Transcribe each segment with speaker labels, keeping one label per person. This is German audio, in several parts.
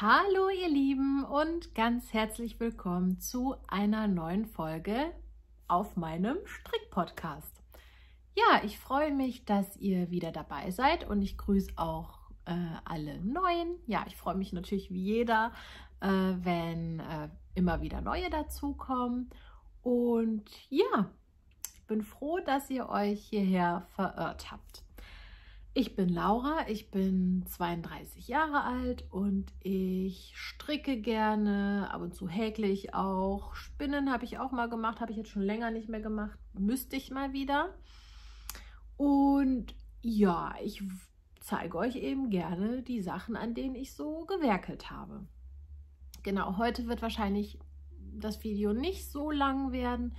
Speaker 1: Hallo ihr Lieben und ganz herzlich willkommen zu einer neuen Folge auf meinem Strick-Podcast. Ja, ich freue mich, dass ihr wieder dabei seid und ich grüße auch äh, alle Neuen. Ja, ich freue mich natürlich wie jeder, äh, wenn äh, immer wieder neue dazukommen. Und ja, ich bin froh, dass ihr euch hierher verirrt habt. Ich bin Laura, ich bin 32 Jahre alt und ich stricke gerne, ab und zu häkle ich auch. Spinnen habe ich auch mal gemacht, habe ich jetzt schon länger nicht mehr gemacht, müsste ich mal wieder. Und ja, ich zeige euch eben gerne die Sachen, an denen ich so gewerkelt habe. Genau, heute wird wahrscheinlich das Video nicht so lang werden.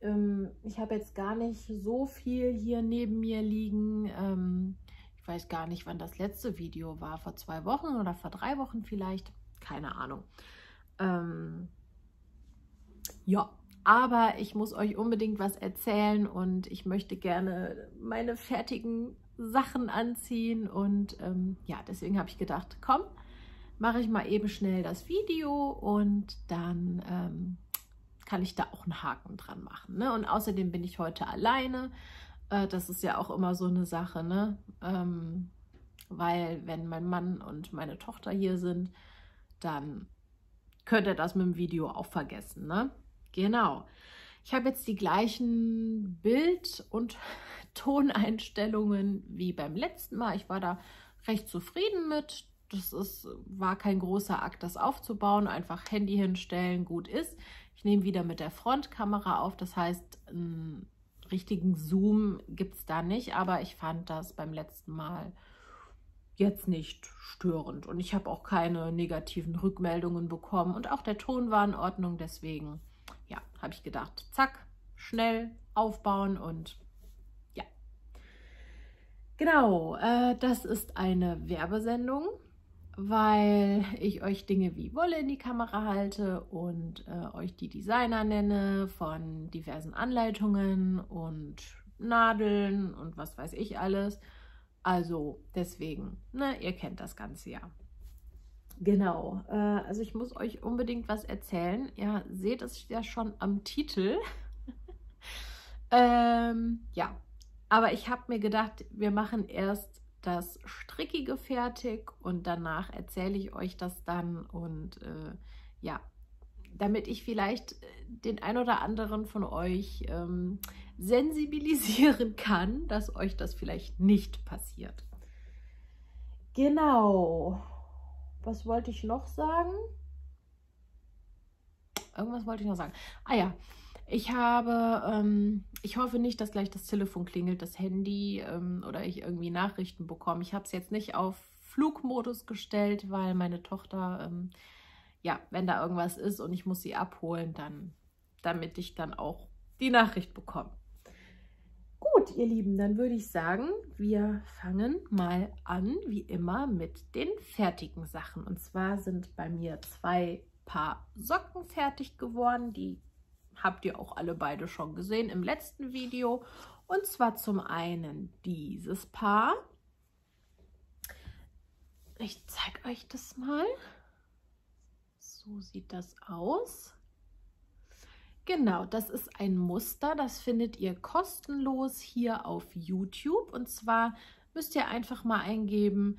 Speaker 1: Ähm, ich habe jetzt gar nicht so viel hier neben mir liegen. Ich weiß gar nicht, wann das letzte Video war. Vor zwei Wochen oder vor drei Wochen vielleicht. Keine Ahnung. Ähm, ja, aber ich muss euch unbedingt was erzählen und ich möchte gerne meine fertigen Sachen anziehen. Und ähm, ja, deswegen habe ich gedacht, komm, mache ich mal eben schnell das Video und dann ähm, kann ich da auch einen Haken dran machen. Ne? Und außerdem bin ich heute alleine. Äh, das ist ja auch immer so eine Sache, ne? Ähm, weil wenn mein Mann und meine Tochter hier sind, dann könnt ihr das mit dem Video auch vergessen, ne? Genau. Ich habe jetzt die gleichen Bild- und Toneinstellungen wie beim letzten Mal. Ich war da recht zufrieden mit. Das ist, war kein großer Akt, das aufzubauen. Einfach Handy hinstellen, gut ist. Ich nehme wieder mit der Frontkamera auf. Das heißt, ein richtigen Zoom gibt es da nicht, aber ich fand das beim letzten Mal jetzt nicht störend. Und ich habe auch keine negativen Rückmeldungen bekommen. Und auch der Ton war in Ordnung, deswegen ja, habe ich gedacht, zack, schnell aufbauen und ja. Genau, äh, das ist eine Werbesendung weil ich euch Dinge wie Wolle in die Kamera halte und äh, euch die Designer nenne von diversen Anleitungen und Nadeln und was weiß ich alles. Also deswegen, ne, ihr kennt das Ganze ja. Genau, äh, also ich muss euch unbedingt was erzählen. Ihr seht es ja schon am Titel. ähm, ja, aber ich habe mir gedacht, wir machen erst das Strickige fertig und danach erzähle ich euch das dann und äh, ja, damit ich vielleicht äh, den ein oder anderen von euch ähm, sensibilisieren kann, dass euch das vielleicht nicht passiert. Genau. Was wollte ich noch sagen? Irgendwas wollte ich noch sagen. Ah ja, ich habe, ähm, ich hoffe nicht, dass gleich das Telefon klingelt, das Handy ähm, oder ich irgendwie Nachrichten bekomme. Ich habe es jetzt nicht auf Flugmodus gestellt, weil meine Tochter, ähm, ja, wenn da irgendwas ist und ich muss sie abholen, dann, damit ich dann auch die Nachricht bekomme. Gut, ihr Lieben, dann würde ich sagen, wir fangen mal an, wie immer, mit den fertigen Sachen. Und zwar sind bei mir zwei Paar Socken fertig geworden, die habt ihr auch alle beide schon gesehen im letzten Video. Und zwar zum einen dieses Paar. Ich zeige euch das mal. So sieht das aus. Genau, das ist ein Muster, das findet ihr kostenlos hier auf YouTube. Und zwar müsst ihr einfach mal eingeben,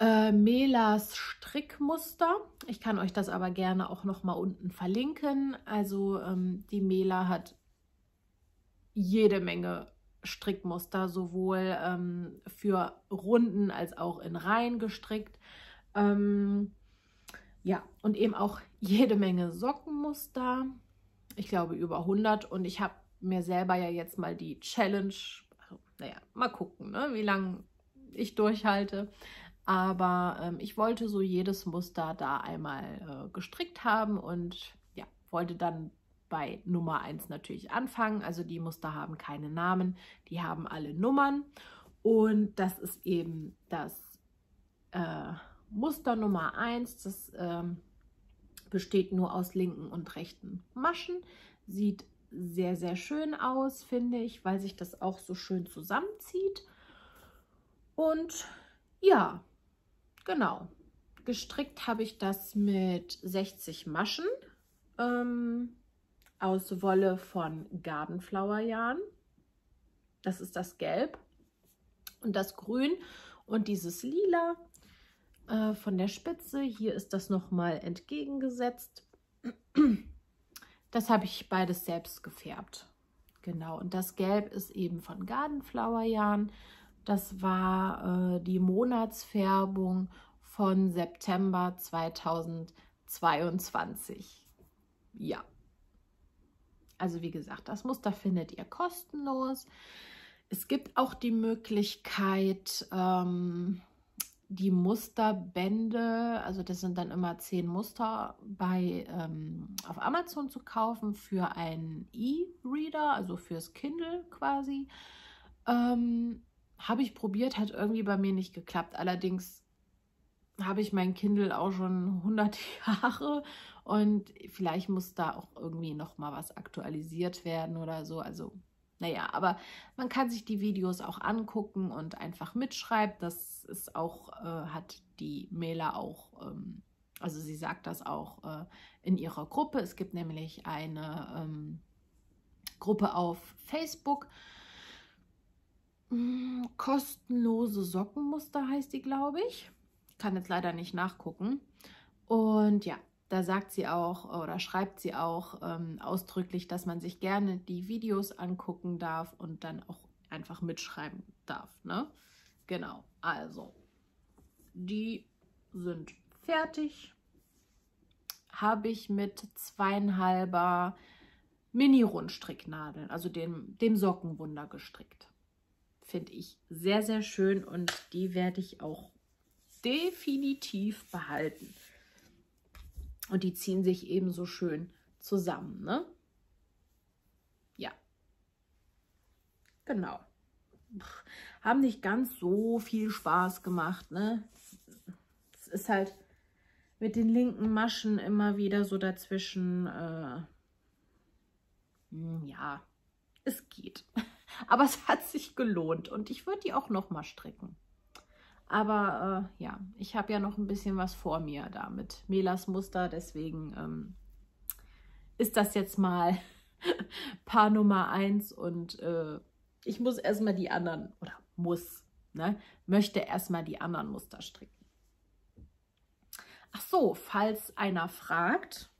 Speaker 1: äh, Melas Strickmuster. Ich kann euch das aber gerne auch noch mal unten verlinken. Also ähm, die Mela hat jede Menge Strickmuster, sowohl ähm, für Runden als auch in Reihen gestrickt. Ähm, ja, und eben auch jede Menge Sockenmuster. Ich glaube über 100 und ich habe mir selber ja jetzt mal die Challenge, naja, mal gucken, ne, wie lange ich durchhalte. Aber ähm, ich wollte so jedes Muster da einmal äh, gestrickt haben und ja, wollte dann bei Nummer 1 natürlich anfangen. Also die Muster haben keine Namen, die haben alle Nummern. Und das ist eben das äh, Muster Nummer 1. Das ähm, besteht nur aus linken und rechten Maschen. Sieht sehr, sehr schön aus, finde ich, weil sich das auch so schön zusammenzieht. Und ja, Genau. gestrickt habe ich das mit 60 Maschen ähm, aus Wolle von Gardenflower Yarn. Das ist das Gelb und das Grün und dieses Lila äh, von der Spitze. Hier ist das nochmal entgegengesetzt. Das habe ich beides selbst gefärbt. Genau, und das Gelb ist eben von Gardenflower Yarn. Das war äh, die Monatsfärbung von September 2022. Ja. Also wie gesagt, das Muster findet ihr kostenlos. Es gibt auch die Möglichkeit, ähm, die Musterbände, also das sind dann immer zehn Muster, bei ähm, auf Amazon zu kaufen für einen E-Reader, also fürs Kindle quasi. Ähm, habe ich probiert, hat irgendwie bei mir nicht geklappt. Allerdings habe ich mein Kindle auch schon 100 Jahre und vielleicht muss da auch irgendwie noch mal was aktualisiert werden oder so. Also naja, aber man kann sich die Videos auch angucken und einfach mitschreiben. Das ist auch, äh, hat die Mela auch, ähm, also sie sagt das auch äh, in ihrer Gruppe. Es gibt nämlich eine ähm, Gruppe auf Facebook. Hm, kostenlose Sockenmuster heißt die, glaube ich. Ich kann jetzt leider nicht nachgucken. Und ja, da sagt sie auch oder schreibt sie auch ähm, ausdrücklich, dass man sich gerne die Videos angucken darf und dann auch einfach mitschreiben darf. Ne? Genau, also die sind fertig. Habe ich mit zweieinhalber Mini-Rundstricknadeln, also dem, dem Sockenwunder gestrickt. Finde ich sehr, sehr schön und die werde ich auch definitiv behalten. Und die ziehen sich ebenso schön zusammen, ne? Ja. Genau. Haben nicht ganz so viel Spaß gemacht, ne? Es ist halt mit den linken Maschen immer wieder so dazwischen, äh, hm, ja, es geht. Aber es hat sich gelohnt und ich würde die auch noch mal stricken. Aber äh, ja, ich habe ja noch ein bisschen was vor mir da mit Melas Muster. Deswegen ähm, ist das jetzt mal Paar Nummer 1 und äh, ich muss erstmal die anderen, oder muss, ne, möchte erstmal die anderen Muster stricken. Ach so, falls einer fragt,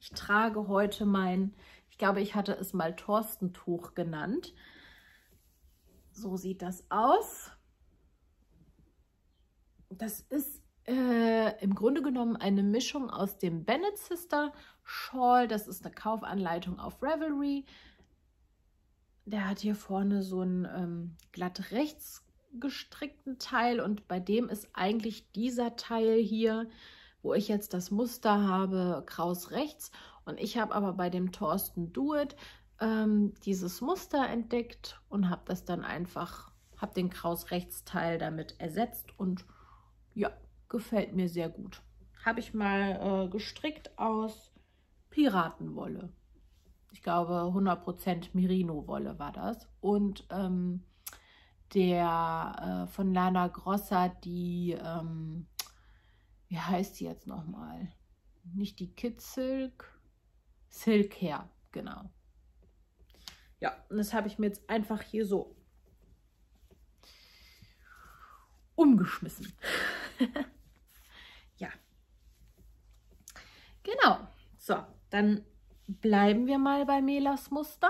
Speaker 1: ich trage heute mein, ich glaube, ich hatte es mal Torstentuch genannt. So sieht das aus. Das ist äh, im Grunde genommen eine Mischung aus dem Bennett Sister Shawl. Das ist eine Kaufanleitung auf Ravelry. Der hat hier vorne so einen ähm, glatt rechts gestrickten Teil und bei dem ist eigentlich dieser Teil hier, wo ich jetzt das Muster habe, kraus rechts und ich habe aber bei dem Thorsten Do It ähm, dieses Muster entdeckt und habe das dann einfach, habe den kraus rechts Teil damit ersetzt und ja, gefällt mir sehr gut. Habe ich mal äh, gestrickt aus Piratenwolle. Ich glaube 100% Merino-Wolle war das. Und ähm, der äh, von Lana Grossa, die, ähm, wie heißt die jetzt nochmal? Nicht die Kid Silk, Silk Hair, genau. Ja, und das habe ich mir jetzt einfach hier so umgeschmissen. ja. Genau. So, dann bleiben wir mal bei Melas Muster.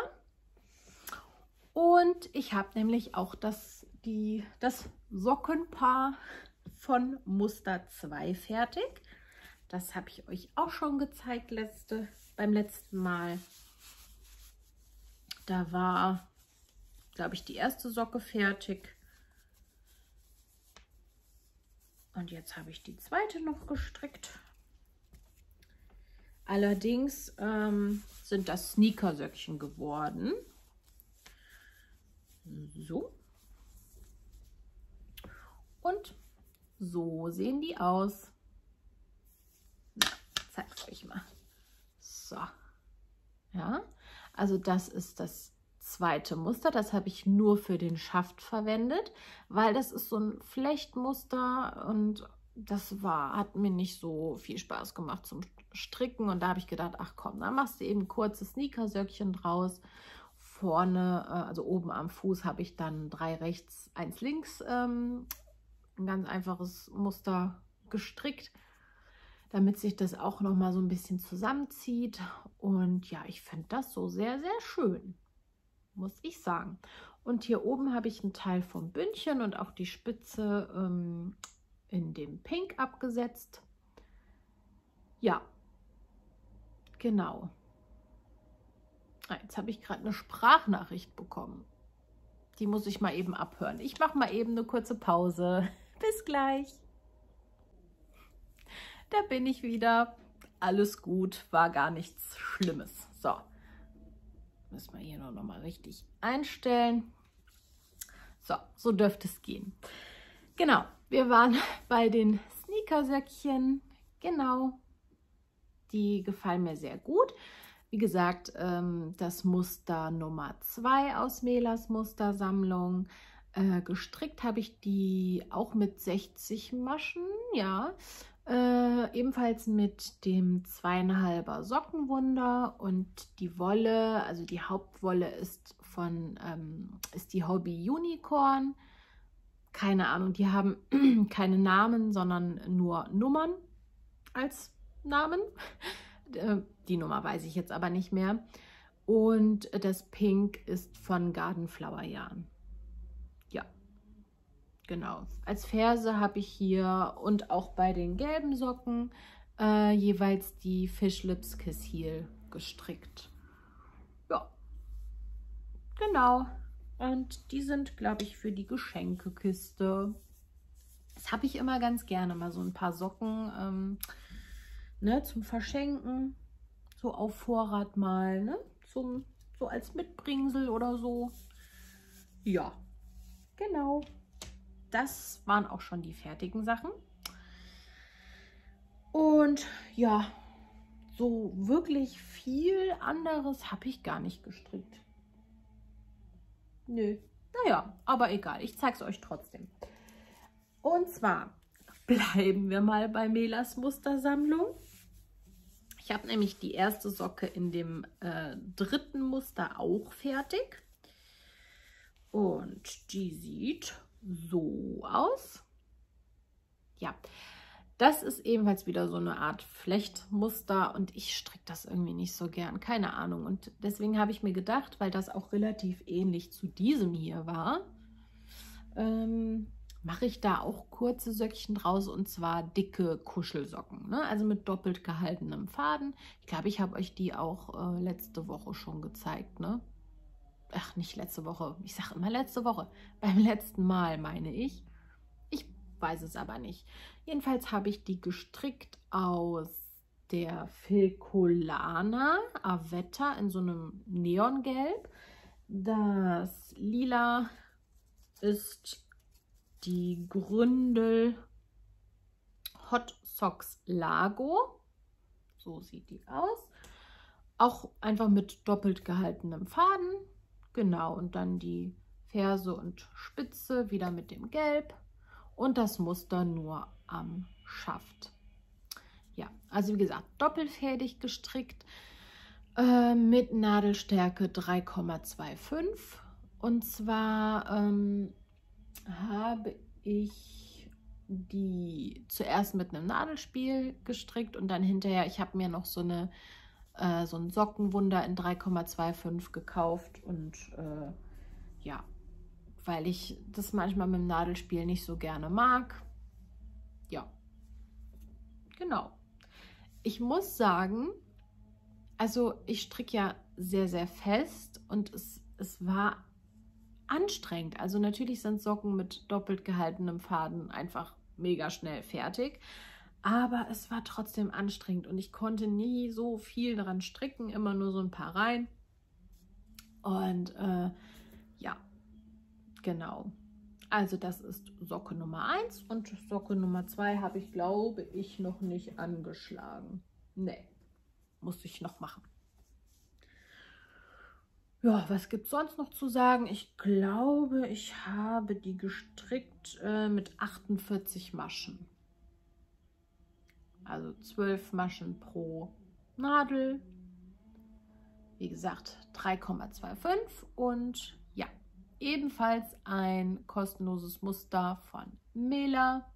Speaker 1: Und ich habe nämlich auch das, die, das Sockenpaar von Muster 2 fertig. Das habe ich euch auch schon gezeigt letzte, beim letzten Mal. Da war, glaube ich, die erste Socke fertig. Und jetzt habe ich die zweite noch gestrickt. Allerdings ähm, sind das Sneakersöckchen geworden. So. Und so sehen die aus. Na, zeige euch mal. So. Ja, also das ist das zweite Muster. Das habe ich nur für den Schaft verwendet, weil das ist so ein Flechtmuster und das war, hat mir nicht so viel Spaß gemacht zum Stricken. Und da habe ich gedacht, ach komm, dann machst du eben kurze Sneakersöckchen draus. Vorne, äh, also oben am Fuß, habe ich dann drei rechts, eins links, ähm, ein ganz einfaches Muster gestrickt, damit sich das auch noch mal so ein bisschen zusammenzieht. Und ja, ich finde das so sehr, sehr schön, muss ich sagen. Und hier oben habe ich einen Teil vom Bündchen und auch die Spitze ähm, in dem Pink abgesetzt. Ja, genau. Ah, jetzt habe ich gerade eine Sprachnachricht bekommen. Die muss ich mal eben abhören. Ich mache mal eben eine kurze Pause. Bis gleich. Da bin ich wieder. Alles gut, war gar nichts Schlimmes. So, müssen wir hier noch mal richtig einstellen. So, so dürfte es gehen. Genau, wir waren bei den Sneakersäckchen. Genau, die gefallen mir sehr gut. Wie gesagt, ähm, das Muster Nummer 2 aus Melas Mustersammlung. Äh, gestrickt habe ich die auch mit 60 Maschen, ja. Äh, ebenfalls mit dem zweieinhalber Sockenwunder und die Wolle, also die Hauptwolle ist von, ähm, ist die Hobby Unicorn keine Ahnung, die haben keine Namen, sondern nur Nummern als Namen. Äh, die Nummer weiß ich jetzt aber nicht mehr. Und das Pink ist von Gardenflower Yarn. Genau. Als Ferse habe ich hier und auch bei den gelben Socken äh, jeweils die Fish Lips Kiss Heel gestrickt. Ja, genau. Und die sind, glaube ich, für die Geschenkekiste. Das habe ich immer ganz gerne, mal so ein paar Socken ähm, ne, zum Verschenken. So auf Vorrat mal, ne? Zum, so als Mitbringsel oder so. Ja, genau. Das waren auch schon die fertigen Sachen. Und ja, so wirklich viel anderes habe ich gar nicht gestrickt. Nö. Naja, aber egal. Ich zeige es euch trotzdem. Und zwar bleiben wir mal bei Melas Mustersammlung. Ich habe nämlich die erste Socke in dem äh, dritten Muster auch fertig. Und die sieht so aus. Ja, das ist ebenfalls wieder so eine Art Flechtmuster und ich stricke das irgendwie nicht so gern, keine Ahnung. Und deswegen habe ich mir gedacht, weil das auch relativ ähnlich zu diesem hier war, ähm, mache ich da auch kurze Söckchen draus und zwar dicke Kuschelsocken, ne? also mit doppelt gehaltenem Faden. Ich glaube, ich habe euch die auch äh, letzte Woche schon gezeigt. Ne? Ach, nicht letzte Woche, ich sage immer letzte Woche, beim letzten Mal meine ich weiß es aber nicht. Jedenfalls habe ich die gestrickt aus der Filcolana Avetta in so einem Neongelb. Das Lila ist die Gründel Hot Socks Lago. So sieht die aus. Auch einfach mit doppelt gehaltenem Faden. Genau, und dann die Ferse und Spitze wieder mit dem Gelb und das Muster nur am Schaft. Ja, also wie gesagt, doppelfädig gestrickt äh, mit Nadelstärke 3,25 und zwar ähm, habe ich die zuerst mit einem Nadelspiel gestrickt und dann hinterher, ich habe mir noch so eine äh, so ein Sockenwunder in 3,25 gekauft und äh, ja, weil ich das manchmal mit dem Nadelspiel nicht so gerne mag. Ja, genau. Ich muss sagen, also ich stricke ja sehr, sehr fest und es, es war anstrengend. Also natürlich sind Socken mit doppelt gehaltenem Faden einfach mega schnell fertig. Aber es war trotzdem anstrengend und ich konnte nie so viel daran stricken, immer nur so ein paar rein. Und äh, ja, Genau. Also das ist Socke Nummer 1 und Socke Nummer 2 habe ich, glaube ich, noch nicht angeschlagen. Nee, muss ich noch machen. Ja, was gibt es sonst noch zu sagen? Ich glaube, ich habe die gestrickt äh, mit 48 Maschen. Also 12 Maschen pro Nadel. Wie gesagt, 3,25 und ja, ebenfalls ein kostenloses Muster von Mela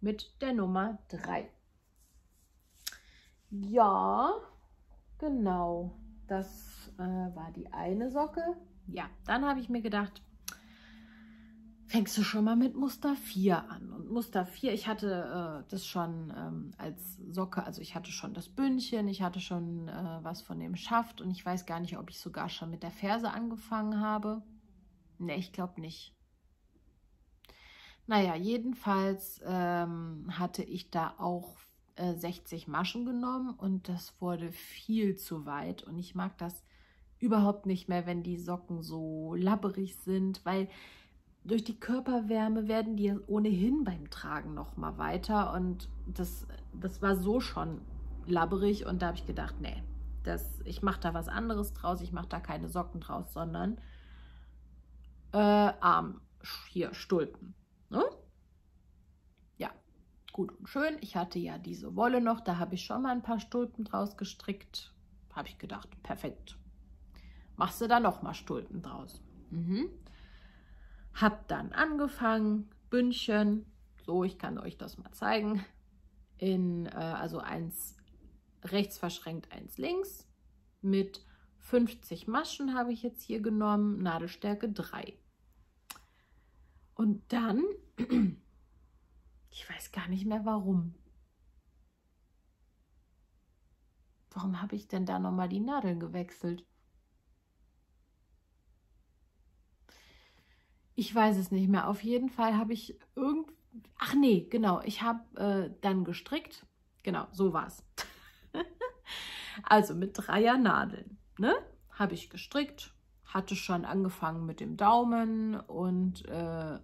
Speaker 1: mit der Nummer 3. Ja, genau, das äh, war die eine Socke. Ja, dann habe ich mir gedacht, fängst du schon mal mit Muster 4 an. Und Muster 4, ich hatte äh, das schon ähm, als Socke, also ich hatte schon das Bündchen, ich hatte schon äh, was von dem Schaft und ich weiß gar nicht, ob ich sogar schon mit der Ferse angefangen habe. Ne, ich glaube nicht. Naja, jedenfalls ähm, hatte ich da auch äh, 60 Maschen genommen und das wurde viel zu weit und ich mag das überhaupt nicht mehr, wenn die Socken so labberig sind, weil durch die Körperwärme werden die ohnehin beim Tragen noch mal weiter und das, das war so schon labberig und da habe ich gedacht, nee, das, ich mache da was anderes draus, ich mache da keine Socken draus, sondern äh, Arm, hier, Stulpen. Ne? Ja, gut und schön. Ich hatte ja diese Wolle noch, da habe ich schon mal ein paar Stulpen draus gestrickt. Habe ich gedacht, perfekt. Machst du da noch mal Stulpen draus. Mhm. Hab dann angefangen, Bündchen, so, ich kann euch das mal zeigen, in, äh, also eins rechts verschränkt, eins links, mit 50 Maschen habe ich jetzt hier genommen, Nadelstärke 3. Und dann, ich weiß gar nicht mehr warum. Warum habe ich denn da nochmal die Nadeln gewechselt? Ich weiß es nicht mehr. Auf jeden Fall habe ich irgend... Ach nee, genau. Ich habe äh, dann gestrickt. Genau, so war es. also mit dreier Nadeln. Ne? Habe ich gestrickt. Hatte schon angefangen mit dem Daumen und äh,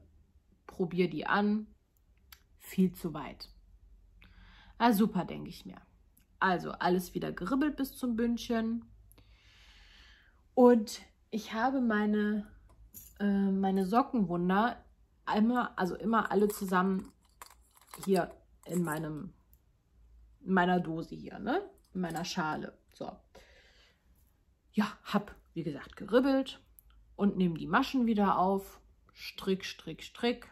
Speaker 1: probiere die an. Viel zu weit. Ah, super, denke ich mir. Also alles wieder geribbelt bis zum Bündchen. Und ich habe meine äh, meine Sockenwunder immer, also immer alle zusammen hier in meinem, in meiner Dose hier, ne? In meiner Schale. So. Ja, hab, wie gesagt, geribbelt und nehme die Maschen wieder auf. Strick, Strick, Strick.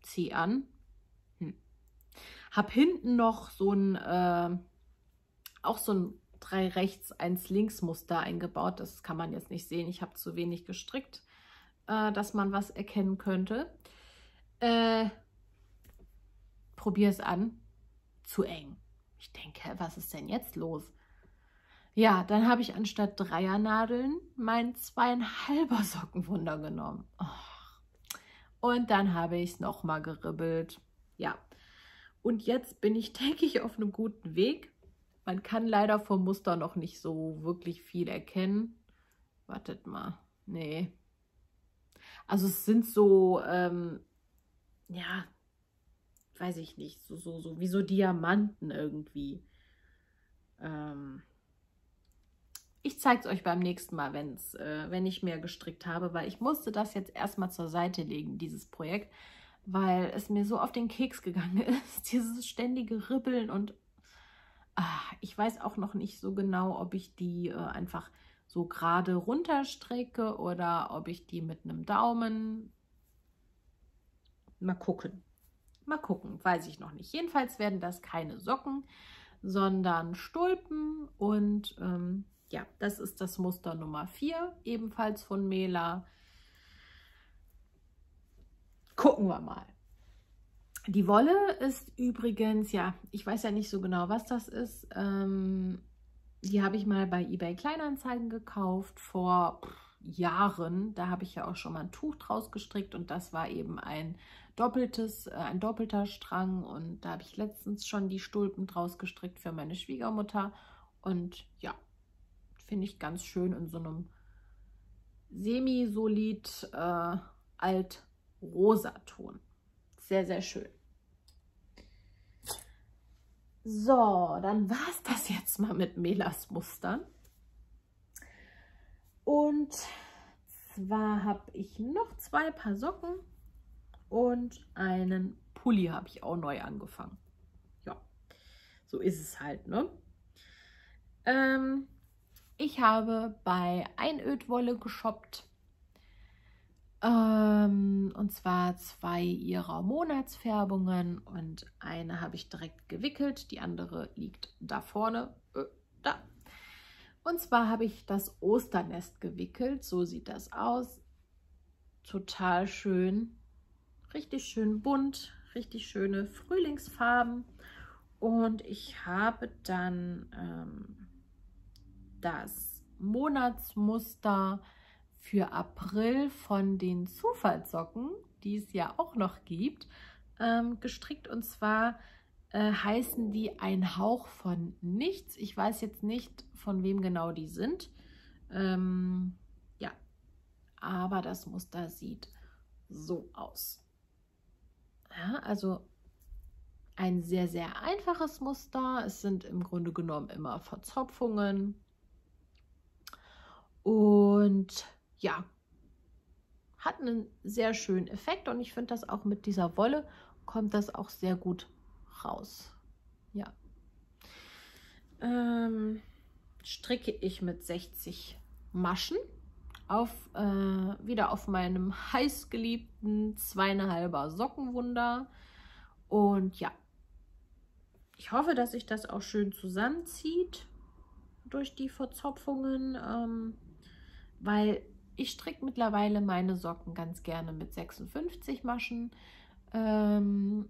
Speaker 1: Zieh an. Hm. Hab hinten noch so ein, äh, auch so ein drei rechts, eins links Muster eingebaut. Das kann man jetzt nicht sehen. Ich habe zu wenig gestrickt äh, dass man was erkennen könnte. Äh, Probier es an. Zu eng. Ich denke, was ist denn jetzt los? Ja, dann habe ich anstatt Dreiernadeln mein zweieinhalber Sockenwunder genommen. Oh. Und dann habe ich es nochmal geribbelt. Ja, und jetzt bin ich, denke ich, auf einem guten Weg. Man kann leider vom Muster noch nicht so wirklich viel erkennen. Wartet mal. Nee, also es sind so, ähm, ja, weiß ich nicht, so, so, so wie so Diamanten irgendwie. Ähm, ich zeige es euch beim nächsten Mal, wenn's, äh, wenn ich mehr gestrickt habe, weil ich musste das jetzt erstmal zur Seite legen, dieses Projekt, weil es mir so auf den Keks gegangen ist, dieses ständige Ribbeln und ach, ich weiß auch noch nicht so genau, ob ich die äh, einfach so gerade runterstrecke oder ob ich die mit einem Daumen. Mal gucken. Mal gucken, weiß ich noch nicht. Jedenfalls werden das keine Socken, sondern Stulpen und ähm, ja, das ist das Muster Nummer 4, ebenfalls von Mela. Gucken wir mal. Die Wolle ist übrigens, ja, ich weiß ja nicht so genau, was das ist. Ähm, die habe ich mal bei eBay Kleinanzeigen gekauft vor Jahren. Da habe ich ja auch schon mal ein Tuch draus gestrickt und das war eben ein doppeltes, äh, ein doppelter Strang und da habe ich letztens schon die Stulpen draus gestrickt für meine Schwiegermutter und ja, finde ich ganz schön in so einem semi-solid äh, alt-rosa-Ton. Sehr, sehr schön. So, dann war es das jetzt mal mit Melas Mustern. Und zwar habe ich noch zwei Paar Socken und einen Pulli habe ich auch neu angefangen. Ja, so ist es halt, ne? Ähm, ich habe bei Einödwolle geshoppt. Ähm, und zwar zwei ihrer Monatsfärbungen und eine habe ich direkt gewickelt, die andere liegt da vorne, äh, da. Und zwar habe ich das Osternest gewickelt, so sieht das aus. Total schön, richtig schön bunt, richtig schöne Frühlingsfarben. Und ich habe dann ähm, das Monatsmuster für April von den Zufallssocken, die es ja auch noch gibt, ähm, gestrickt. Und zwar äh, heißen die ein Hauch von nichts. Ich weiß jetzt nicht, von wem genau die sind. Ähm, ja, aber das Muster sieht so aus. Ja, also ein sehr, sehr einfaches Muster. Es sind im Grunde genommen immer Verzopfungen. Und ja, hat einen sehr schönen Effekt und ich finde das auch mit dieser Wolle kommt das auch sehr gut raus. Ja. Ähm, stricke ich mit 60 Maschen auf, äh, wieder auf meinem heißgeliebten zweieinhalber Sockenwunder. Und ja, ich hoffe, dass sich das auch schön zusammenzieht durch die Verzopfungen, ähm, weil ich stricke mittlerweile meine Socken ganz gerne mit 56 Maschen, ähm,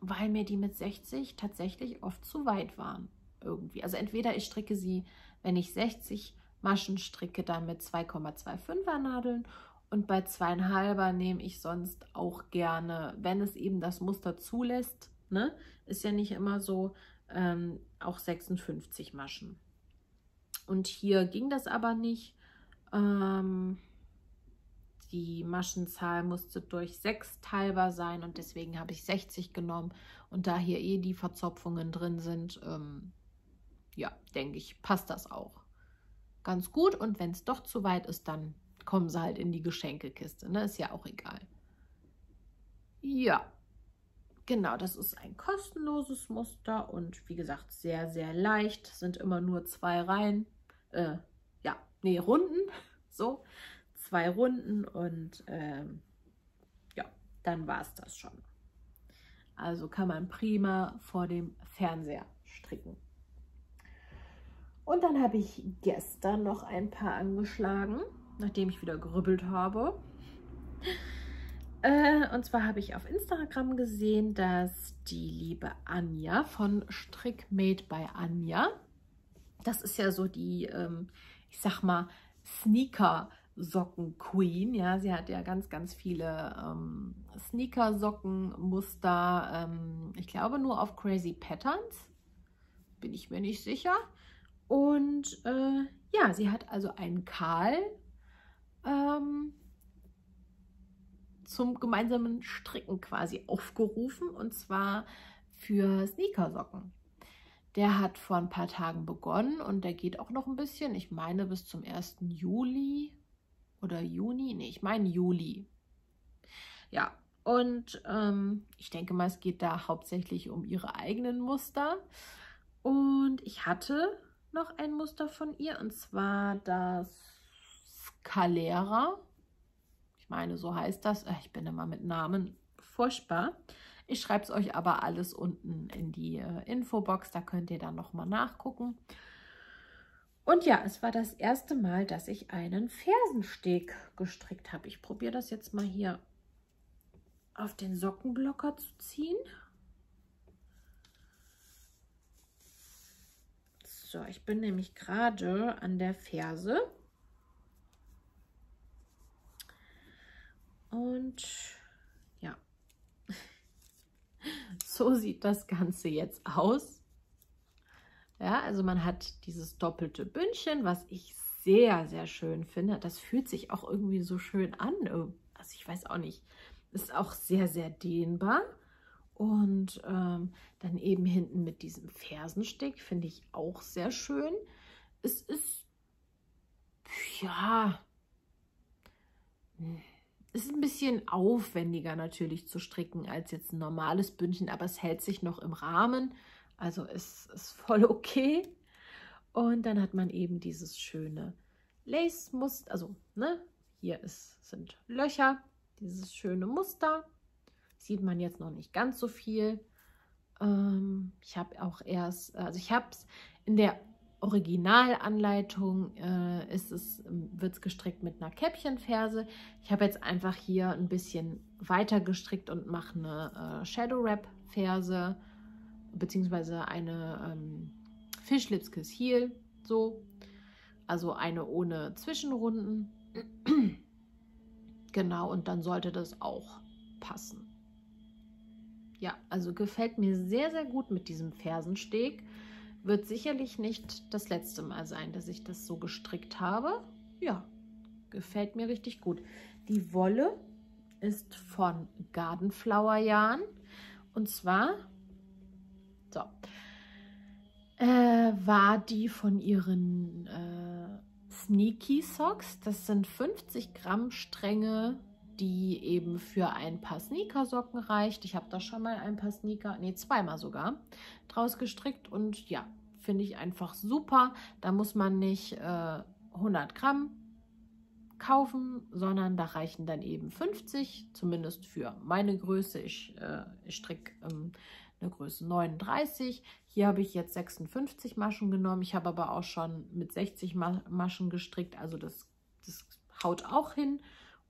Speaker 1: weil mir die mit 60 tatsächlich oft zu weit waren. Irgendwie. Also entweder ich stricke sie, wenn ich 60 Maschen stricke, dann mit 2,25er Nadeln und bei zweieinhalber nehme ich sonst auch gerne, wenn es eben das Muster zulässt, ne? ist ja nicht immer so, ähm, auch 56 Maschen. Und hier ging das aber nicht. Ähm, die Maschenzahl musste durch 6 teilbar sein und deswegen habe ich 60 genommen. Und da hier eh die Verzopfungen drin sind, ähm, ja, denke ich, passt das auch ganz gut. Und wenn es doch zu weit ist, dann kommen sie halt in die Geschenkekiste. Ne? Ist ja auch egal. Ja, genau, das ist ein kostenloses Muster und wie gesagt, sehr, sehr leicht. Sind immer nur zwei Reihen. Äh, ja, nee, Runden. So, zwei Runden und ähm, ja, dann war es das schon. Also kann man prima vor dem Fernseher stricken. Und dann habe ich gestern noch ein paar angeschlagen, nachdem ich wieder gerübbelt habe. Äh, und zwar habe ich auf Instagram gesehen, dass die liebe Anja von Strickmade bei Anja, das ist ja so die, ähm, ich sag mal, Sneaker-Socken Queen. Ja, sie hat ja ganz, ganz viele ähm, Sneaker-Socken-Muster. Ähm, ich glaube nur auf Crazy Patterns. Bin ich mir nicht sicher. Und äh, ja, sie hat also einen Karl ähm, zum gemeinsamen Stricken quasi aufgerufen und zwar für Sneakersocken. Der hat vor ein paar Tagen begonnen und der geht auch noch ein bisschen. Ich meine bis zum 1. Juli oder Juni. Ne, ich meine Juli. Ja, und ähm, ich denke mal, es geht da hauptsächlich um ihre eigenen Muster. Und ich hatte noch ein Muster von ihr und zwar das Scalera. Ich meine, so heißt das. Äh, ich bin immer mit Namen furchtbar. Ich schreibe es euch aber alles unten in die äh, Infobox, da könnt ihr dann nochmal nachgucken. Und ja, es war das erste Mal, dass ich einen Fersensteg gestrickt habe. Ich probiere das jetzt mal hier auf den Sockenblocker zu ziehen. So, ich bin nämlich gerade an der Ferse. Und ja, so sieht das Ganze jetzt aus. Ja, also man hat dieses doppelte Bündchen, was ich sehr, sehr schön finde. Das fühlt sich auch irgendwie so schön an. Also ich weiß auch nicht. Ist auch sehr, sehr dehnbar. Und ähm, dann eben hinten mit diesem Fersenstick finde ich auch sehr schön. Es ist, ja, es ist ein bisschen aufwendiger natürlich zu stricken als jetzt ein normales Bündchen, aber es hält sich noch im Rahmen. Also es ist voll okay. Und dann hat man eben dieses schöne Lace-Muster, also ne, hier ist, sind Löcher, dieses schöne Muster. Sieht man jetzt noch nicht ganz so viel. Ähm, ich habe auch erst, also ich habe es in der Originalanleitung äh, wird es gestrickt mit einer Käppchenferse. Ich habe jetzt einfach hier ein bisschen weiter gestrickt und mache eine äh, Shadow Wrap Ferse beziehungsweise eine ähm, Fischlips Kiss Heel, so. Also eine ohne Zwischenrunden. genau, und dann sollte das auch passen. Ja, also gefällt mir sehr, sehr gut mit diesem Fersensteg. Wird sicherlich nicht das letzte Mal sein, dass ich das so gestrickt habe. Ja, gefällt mir richtig gut. Die Wolle ist von Gardenflower Yarn. Und zwar, so, äh, war die von ihren äh, Sneaky Socks. Das sind 50 Gramm Stränge, die eben für ein paar Sneakersocken reicht. Ich habe da schon mal ein paar Sneaker, nee, zweimal sogar, draus gestrickt. Und ja, finde ich einfach super. Da muss man nicht äh, 100 Gramm kaufen, sondern da reichen dann eben 50, zumindest für meine Größe. Ich, äh, ich stricke ähm, eine Größe 39. Hier habe ich jetzt 56 Maschen genommen. Ich habe aber auch schon mit 60 Maschen gestrickt, also das, das haut auch hin.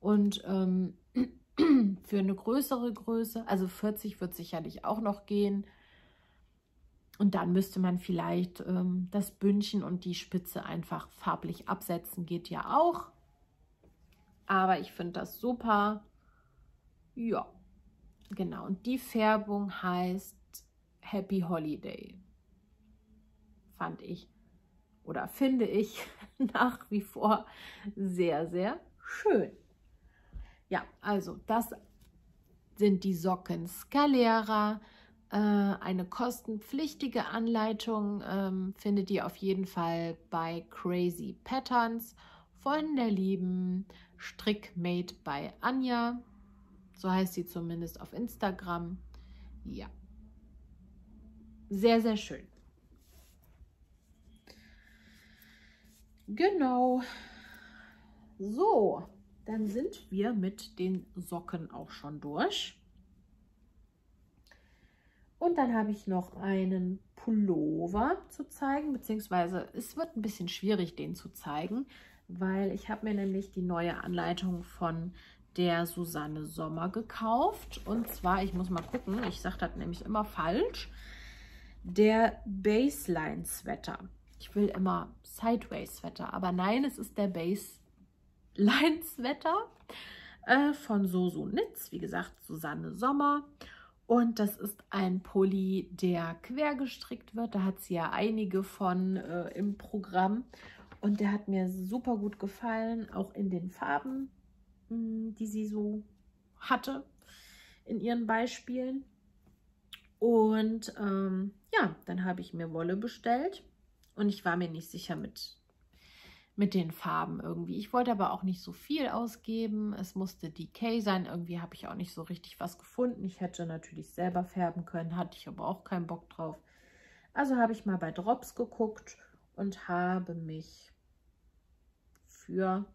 Speaker 1: Und ähm, für eine größere Größe, also 40 wird sicherlich auch noch gehen. Und dann müsste man vielleicht ähm, das Bündchen und die Spitze einfach farblich absetzen. Geht ja auch. Aber ich finde das super. Ja, genau. Und die Färbung heißt Happy Holiday. Fand ich oder finde ich nach wie vor sehr, sehr schön. Ja, also das sind die Socken Scalera. Äh, eine kostenpflichtige Anleitung ähm, findet ihr auf jeden Fall bei Crazy Patterns von der lieben Strickmate bei Anja. So heißt sie zumindest auf Instagram. Ja, sehr, sehr schön. Genau. So, dann sind wir mit den Socken auch schon durch. Und dann habe ich noch einen Pullover zu zeigen, beziehungsweise es wird ein bisschen schwierig, den zu zeigen, weil ich habe mir nämlich die neue Anleitung von der Susanne Sommer gekauft. Und zwar, ich muss mal gucken, ich sage das nämlich immer falsch, der Baseline Sweater. Ich will immer Sideways Sweater, aber nein, es ist der Baseline Sweater äh, von Soso Nitz. Wie gesagt, Susanne Sommer. Und das ist ein Pulli, der quer gestrickt wird. Da hat sie ja einige von äh, im Programm. Und der hat mir super gut gefallen, auch in den Farben, mh, hm, die sie so hatte in ihren Beispielen. Und ähm, ja, dann habe ich mir Wolle bestellt und ich war mir nicht sicher mit, mit den Farben irgendwie. Ich wollte aber auch nicht so viel ausgeben. Es musste Decay sein. Irgendwie habe ich auch nicht so richtig was gefunden. Ich hätte natürlich selber färben können, hatte ich aber auch keinen Bock drauf. Also habe ich mal bei Drops geguckt und habe mich für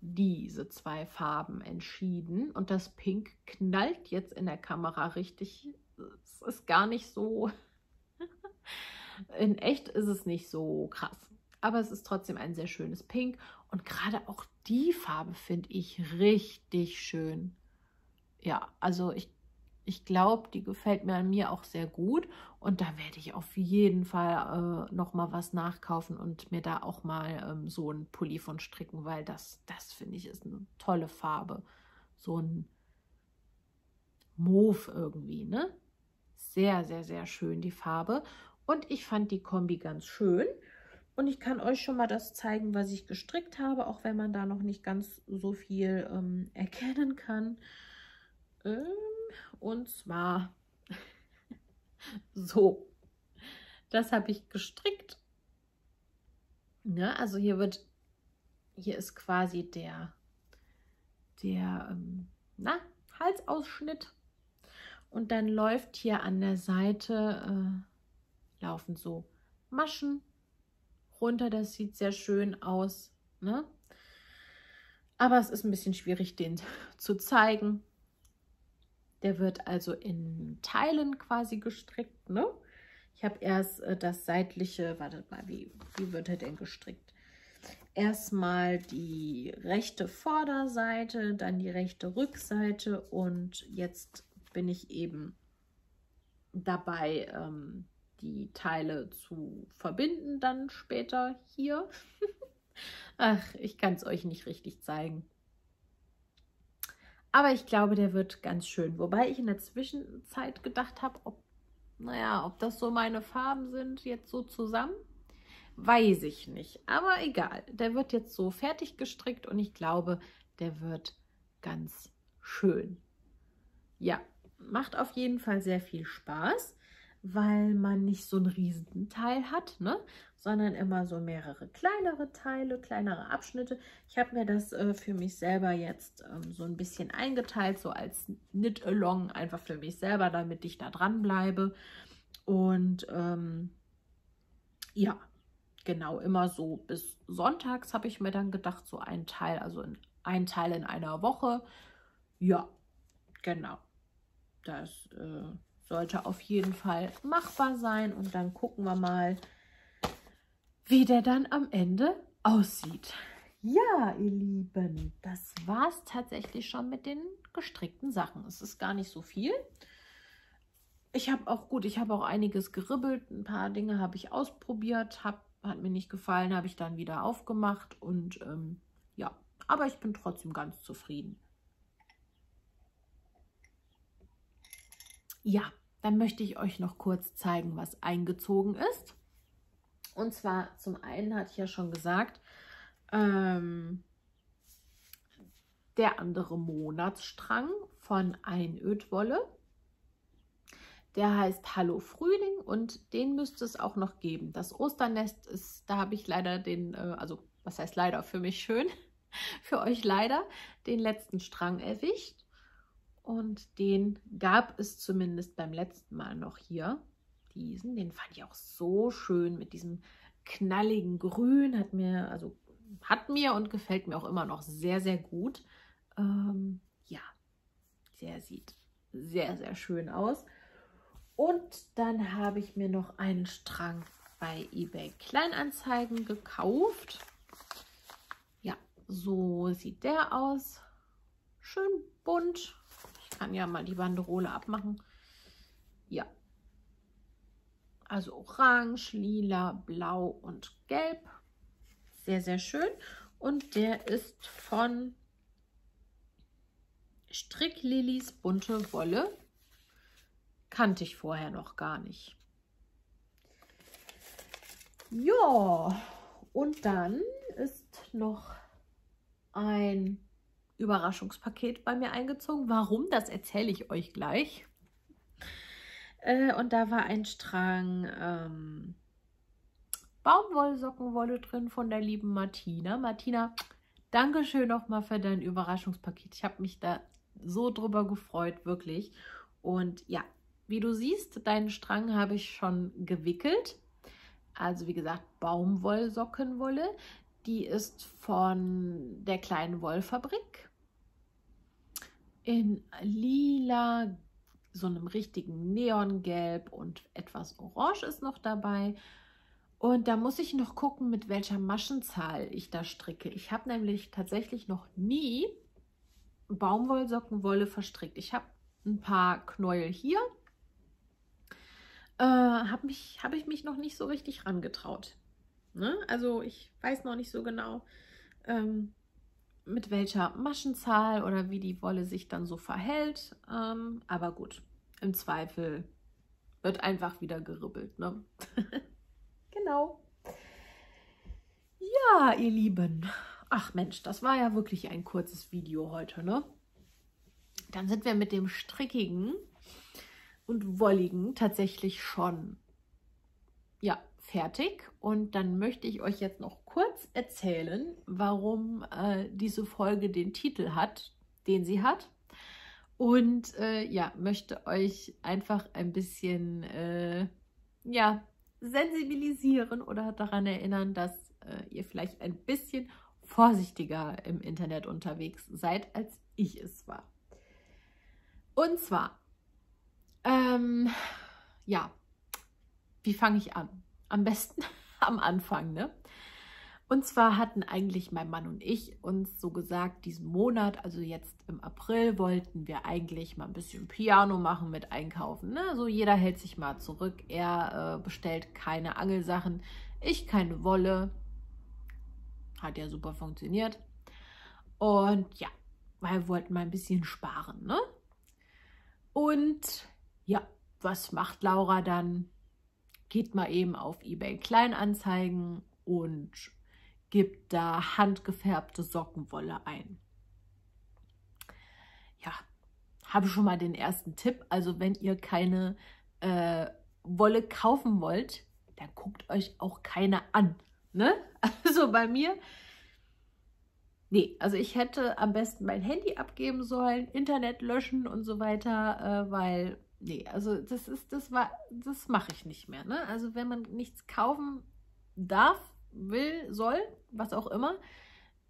Speaker 1: diese zwei Farben entschieden. Und das Pink knallt jetzt in der Kamera richtig es ist gar nicht so, in echt ist es nicht so krass. Aber es ist trotzdem ein sehr schönes Pink. Und gerade auch die Farbe finde ich richtig schön. Ja, also ich, ich glaube, die gefällt mir an mir auch sehr gut. Und da werde ich auf jeden Fall äh, noch mal was nachkaufen und mir da auch mal ähm, so ein Pulli von stricken, weil das, das finde ich ist eine tolle Farbe. So ein Mauve irgendwie, ne? sehr, sehr, sehr schön, die Farbe. Und ich fand die Kombi ganz schön. Und ich kann euch schon mal das zeigen, was ich gestrickt habe, auch wenn man da noch nicht ganz so viel ähm, erkennen kann. Ähm, und zwar so. Das habe ich gestrickt. Ja, also hier wird, hier ist quasi der, der, ähm, na, Halsausschnitt und dann läuft hier an der Seite laufen so Maschen runter. Das sieht sehr schön aus. Ne? Aber es ist ein bisschen schwierig, den zu zeigen. Der wird also in Teilen quasi gestrickt. Ne? Ich habe erst äh, das seitliche, wartet mal, wie, wie wird er denn gestrickt? Erstmal die rechte Vorderseite, dann die rechte Rückseite und jetzt bin ich eben dabei, ähm, die Teile zu verbinden dann später hier. Ach, ich kann es euch nicht richtig zeigen. Aber ich glaube, der wird ganz schön. Wobei ich in der Zwischenzeit gedacht habe, ob, naja, ob das so meine Farben sind, jetzt so zusammen. Weiß ich nicht. Aber egal. Der wird jetzt so fertig gestrickt und ich glaube, der wird ganz schön. Ja, macht auf jeden Fall sehr viel Spaß weil man nicht so einen riesen Teil hat, ne? sondern immer so mehrere kleinere Teile, kleinere Abschnitte. Ich habe mir das äh, für mich selber jetzt ähm, so ein bisschen eingeteilt, so als Knit-Along, einfach für mich selber, damit ich da dran bleibe. Und ähm, ja, genau, immer so bis sonntags habe ich mir dann gedacht, so ein Teil, also in, ein Teil in einer Woche. Ja, genau. Das äh, sollte auf jeden Fall machbar sein. Und dann gucken wir mal, wie der dann am Ende aussieht. Ja, ihr Lieben, das war es tatsächlich schon mit den gestrickten Sachen. Es ist gar nicht so viel. Ich habe auch, gut, ich habe auch einiges geribbelt. Ein paar Dinge habe ich ausprobiert, hab, hat mir nicht gefallen, habe ich dann wieder aufgemacht. Und ähm, ja, aber ich bin trotzdem ganz zufrieden. Ja, dann möchte ich euch noch kurz zeigen, was eingezogen ist. Und zwar zum einen hatte ich ja schon gesagt, ähm, der andere Monatsstrang von Einödwolle. Der heißt Hallo Frühling und den müsste es auch noch geben. Das Osternest ist, da habe ich leider den, äh, also was heißt leider für mich schön, für euch leider, den letzten Strang erwischt. Und den gab es zumindest beim letzten Mal noch hier. Diesen, den fand ich auch so schön mit diesem knalligen Grün. Hat mir, also hat mir und gefällt mir auch immer noch sehr, sehr gut. Ähm, ja, der sieht sehr, sehr schön aus. Und dann habe ich mir noch einen Strang bei eBay Kleinanzeigen gekauft. Ja, so sieht der aus. Schön bunt, kann ja mal die Banderole abmachen. Ja. Also orange, lila, blau und gelb. Sehr, sehr schön. Und der ist von Stricklilies bunte Wolle. Kannte ich vorher noch gar nicht. Ja, und dann ist noch ein Überraschungspaket bei mir eingezogen. Warum, das erzähle ich euch gleich. Äh, und da war ein Strang ähm, Baumwollsockenwolle drin von der lieben Martina. Martina, danke schön nochmal für dein Überraschungspaket. Ich habe mich da so drüber gefreut, wirklich. Und ja, wie du siehst, deinen Strang habe ich schon gewickelt. Also wie gesagt, Baumwollsockenwolle. Die ist von der kleinen Wollfabrik in lila, so einem richtigen Neongelb und etwas Orange ist noch dabei. Und da muss ich noch gucken, mit welcher Maschenzahl ich da stricke. Ich habe nämlich tatsächlich noch nie Baumwollsockenwolle verstrickt. Ich habe ein paar Knäuel hier. Äh, habe hab ich mich noch nicht so richtig rangetraut. Ne? Also ich weiß noch nicht so genau, ähm, mit welcher Maschenzahl oder wie die Wolle sich dann so verhält. Ähm, aber gut, im Zweifel wird einfach wieder geribbelt. Ne? genau. Ja, ihr Lieben. Ach Mensch, das war ja wirklich ein kurzes Video heute, ne? Dann sind wir mit dem Strickigen und Wolligen tatsächlich schon, ja, fertig. Und dann möchte ich euch jetzt noch kurz erzählen, warum äh, diese Folge den Titel hat, den sie hat. Und äh, ja, möchte euch einfach ein bisschen, äh, ja, sensibilisieren oder daran erinnern, dass äh, ihr vielleicht ein bisschen vorsichtiger im Internet unterwegs seid, als ich es war. Und zwar, ähm, ja, wie fange ich an? Am besten am Anfang, ne? Und zwar hatten eigentlich mein Mann und ich uns so gesagt, diesen Monat, also jetzt im April, wollten wir eigentlich mal ein bisschen Piano machen mit Einkaufen. Ne? So jeder hält sich mal zurück. Er äh, bestellt keine Angelsachen, ich keine Wolle. Hat ja super funktioniert. Und ja, weil wir wollten mal ein bisschen sparen. Ne? Und ja, was macht Laura dann? Geht mal eben auf eBay Kleinanzeigen und gibt da handgefärbte Sockenwolle ein. Ja, habe schon mal den ersten Tipp. Also wenn ihr keine äh, Wolle kaufen wollt, dann guckt euch auch keine an. Ne? Also bei mir, nee, also ich hätte am besten mein Handy abgeben sollen, Internet löschen und so weiter, äh, weil, nee, also das ist, das war, das mache ich nicht mehr. Ne? Also wenn man nichts kaufen darf, will, soll, was auch immer,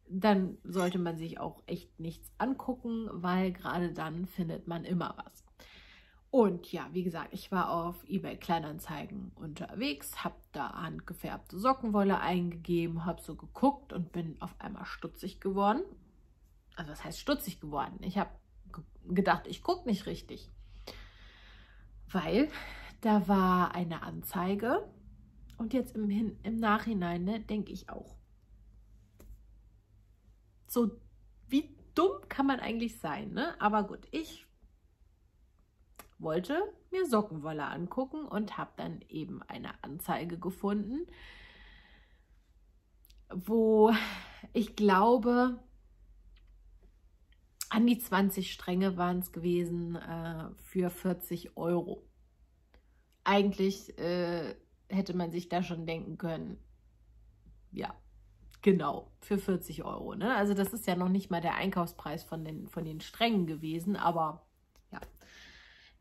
Speaker 1: dann sollte man sich auch echt nichts angucken, weil gerade dann findet man immer was. Und ja, wie gesagt, ich war auf eBay Kleinanzeigen unterwegs, habe da handgefärbte Sockenwolle eingegeben, habe so geguckt und bin auf einmal stutzig geworden. Also das heißt stutzig geworden. Ich habe gedacht, ich gucke nicht richtig, weil da war eine Anzeige und jetzt im, Hin im Nachhinein ne, denke ich auch. So, wie dumm kann man eigentlich sein? Ne? Aber gut, ich wollte mir Sockenwolle angucken und habe dann eben eine Anzeige gefunden, wo ich glaube, an die 20 Stränge waren es gewesen äh, für 40 Euro. Eigentlich äh, hätte man sich da schon denken können, ja, genau, für 40 Euro. Ne? Also das ist ja noch nicht mal der Einkaufspreis von den, von den Strängen gewesen, aber ja,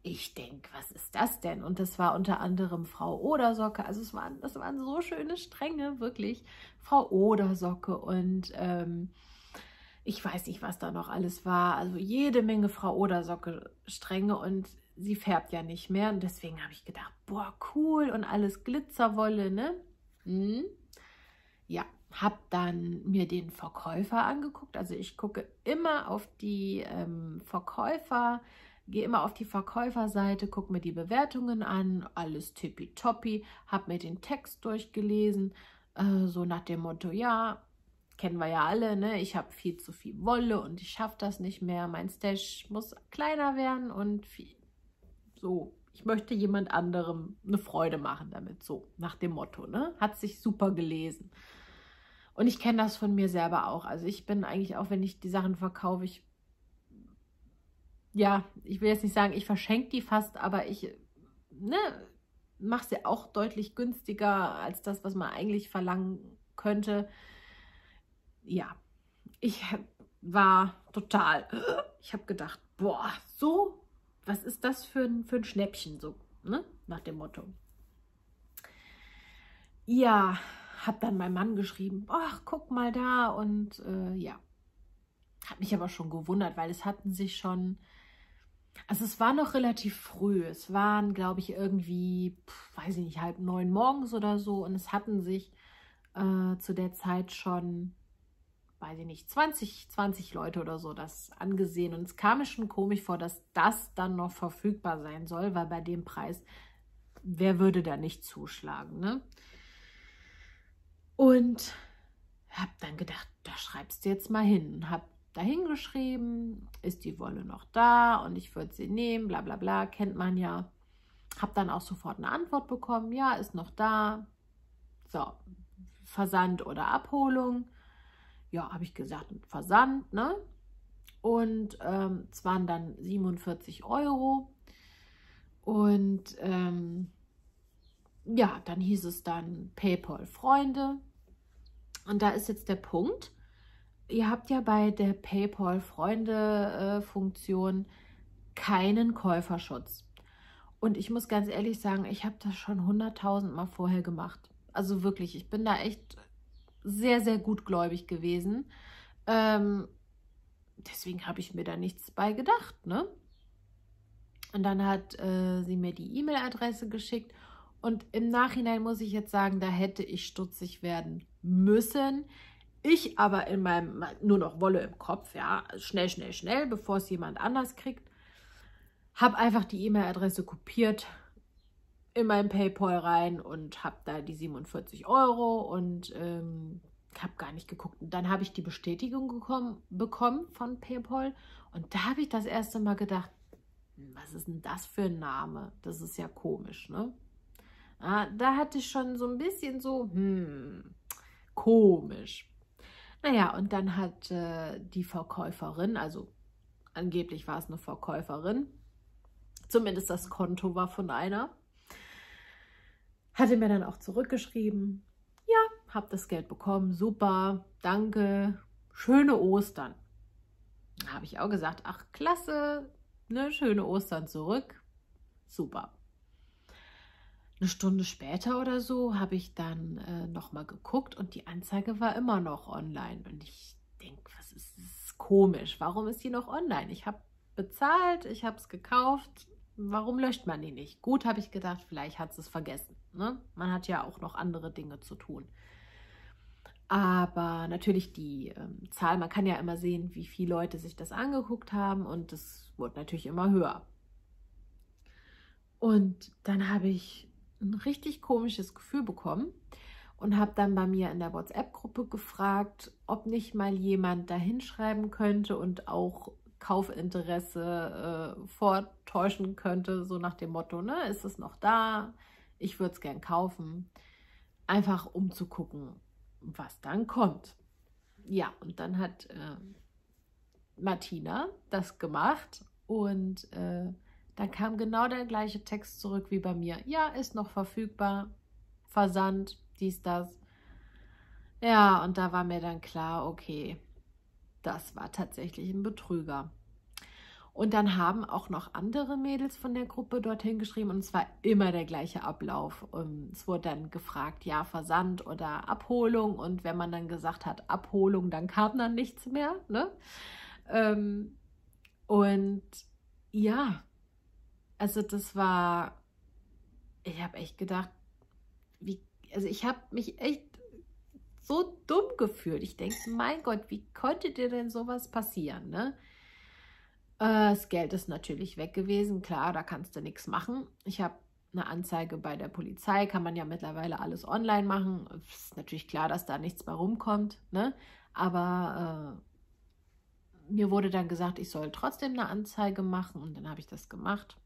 Speaker 1: ich denke, was ist das denn? Und das war unter anderem Frau Odersocke. Also es waren, das waren so schöne Stränge, wirklich. Frau Odersocke und ähm, ich weiß nicht, was da noch alles war. Also jede Menge Frau Odersocke Stränge und sie färbt ja nicht mehr. Und deswegen habe ich gedacht, boah, cool und alles Glitzerwolle, ne? Hm. Ja, habe dann mir den Verkäufer angeguckt. Also ich gucke immer auf die ähm, Verkäufer, gehe immer auf die Verkäuferseite, gucke mir die Bewertungen an, alles tippitoppi, habe mir den Text durchgelesen, äh, so nach dem Motto, ja, kennen wir ja alle, ne? Ich habe viel zu viel Wolle und ich schaffe das nicht mehr. Mein Stash muss kleiner werden und viel, so, ich möchte jemand anderem eine Freude machen damit, so nach dem Motto, ne? Hat sich super gelesen. Und ich kenne das von mir selber auch. Also ich bin eigentlich auch, wenn ich die Sachen verkaufe, ich, ja, ich will jetzt nicht sagen, ich verschenke die fast, aber ich, ne, mache sie auch deutlich günstiger als das, was man eigentlich verlangen könnte. Ja, ich war total, ich habe gedacht, boah, so was ist das für ein, für ein Schnäppchen, so, ne? Nach dem Motto. Ja, hab dann meinem Mann geschrieben, ach, guck mal da und äh, ja. Hat mich aber schon gewundert, weil es hatten sich schon, also es war noch relativ früh. Es waren, glaube ich, irgendwie, pf, weiß ich nicht, halb neun morgens oder so und es hatten sich äh, zu der Zeit schon weiß ich nicht, 20, 20 Leute oder so das angesehen. Und es kam mir schon komisch vor, dass das dann noch verfügbar sein soll, weil bei dem Preis, wer würde da nicht zuschlagen, ne? Und habe dann gedacht, da schreibst du jetzt mal hin. Habe da hingeschrieben, ist die Wolle noch da und ich würde sie nehmen, bla bla bla, kennt man ja. Habe dann auch sofort eine Antwort bekommen, ja, ist noch da. So, Versand oder Abholung ja, habe ich gesagt, Versand, ne? Und ähm, es waren dann 47 Euro. Und ähm, ja, dann hieß es dann PayPal Freunde. Und da ist jetzt der Punkt. Ihr habt ja bei der PayPal Freunde äh, Funktion keinen Käuferschutz. Und ich muss ganz ehrlich sagen, ich habe das schon hunderttausend Mal vorher gemacht. Also wirklich, ich bin da echt sehr, sehr gutgläubig gewesen. Ähm, deswegen habe ich mir da nichts bei gedacht, ne? Und dann hat äh, sie mir die E-Mail-Adresse geschickt. Und im Nachhinein muss ich jetzt sagen, da hätte ich stutzig werden müssen. Ich aber in meinem, nur noch Wolle im Kopf, ja, schnell, schnell, schnell, bevor es jemand anders kriegt, habe einfach die E-Mail-Adresse kopiert in mein PayPal rein und habe da die 47 Euro und ähm, habe gar nicht geguckt. Und dann habe ich die Bestätigung gekommen, bekommen von PayPal und da habe ich das erste Mal gedacht, was ist denn das für ein Name? Das ist ja komisch, ne? Da hatte ich schon so ein bisschen so, hm, komisch. Naja, und dann hat äh, die Verkäuferin, also angeblich war es eine Verkäuferin, zumindest das Konto war von einer, hatte mir dann auch zurückgeschrieben, ja, hab das Geld bekommen, super, danke, schöne Ostern. Habe ich auch gesagt, ach klasse, ne, schöne Ostern zurück, super. Eine Stunde später oder so habe ich dann äh, nochmal geguckt und die Anzeige war immer noch online. Und ich denke, was ist, ist komisch? Warum ist die noch online? Ich habe bezahlt, ich habe es gekauft. Warum löscht man die nicht? Gut, habe ich gedacht, vielleicht hat es vergessen. Ne? Man hat ja auch noch andere Dinge zu tun. Aber natürlich die ähm, Zahl, man kann ja immer sehen, wie viele Leute sich das angeguckt haben und das wurde natürlich immer höher. Und dann habe ich ein richtig komisches Gefühl bekommen und habe dann bei mir in der WhatsApp-Gruppe gefragt, ob nicht mal jemand da hinschreiben könnte und auch Kaufinteresse äh, vortäuschen könnte, so nach dem Motto, ne, ist es noch da? Ich würde es gern kaufen. Einfach um zu gucken, was dann kommt. Ja, und dann hat äh, Martina das gemacht und äh, dann kam genau der gleiche Text zurück wie bei mir. Ja, ist noch verfügbar. Versand, dies, das. Ja, und da war mir dann klar, okay, das war tatsächlich ein Betrüger. Und dann haben auch noch andere Mädels von der Gruppe dorthin geschrieben und es war immer der gleiche Ablauf. Und es wurde dann gefragt, ja, Versand oder Abholung. Und wenn man dann gesagt hat, Abholung, dann kam dann nichts mehr. Ne? Ähm, und ja, also das war, ich habe echt gedacht, wie, also ich habe mich echt so dumm gefühlt. Ich denke, mein Gott, wie konnte dir denn sowas passieren? Ne? Äh, das Geld ist natürlich weg gewesen, klar, da kannst du nichts machen. Ich habe eine Anzeige bei der Polizei, kann man ja mittlerweile alles online machen. Ist natürlich klar, dass da nichts mehr rumkommt, ne? aber äh, mir wurde dann gesagt, ich soll trotzdem eine Anzeige machen und dann habe ich das gemacht.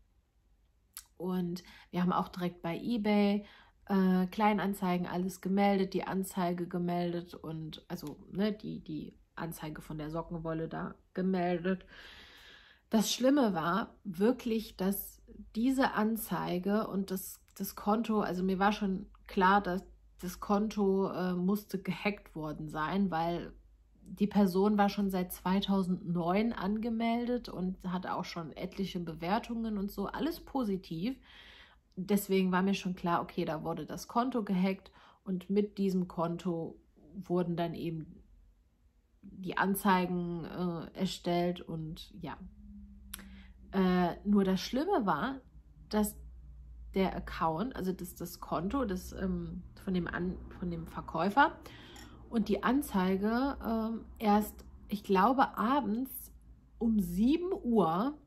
Speaker 1: Und wir haben auch direkt bei eBay äh, Kleinanzeigen alles gemeldet, die Anzeige gemeldet und also ne, die, die Anzeige von der Sockenwolle da gemeldet. Das Schlimme war wirklich, dass diese Anzeige und das, das Konto, also mir war schon klar, dass das Konto äh, musste gehackt worden sein, weil die Person war schon seit 2009 angemeldet und hatte auch schon etliche Bewertungen und so, alles positiv. Deswegen war mir schon klar, okay, da wurde das Konto gehackt und mit diesem Konto wurden dann eben die Anzeigen äh, erstellt und ja. Äh, nur das Schlimme war, dass der Account, also das, das Konto das, ähm, von, dem An, von dem Verkäufer, und die Anzeige äh, erst, ich glaube, abends um 7 Uhr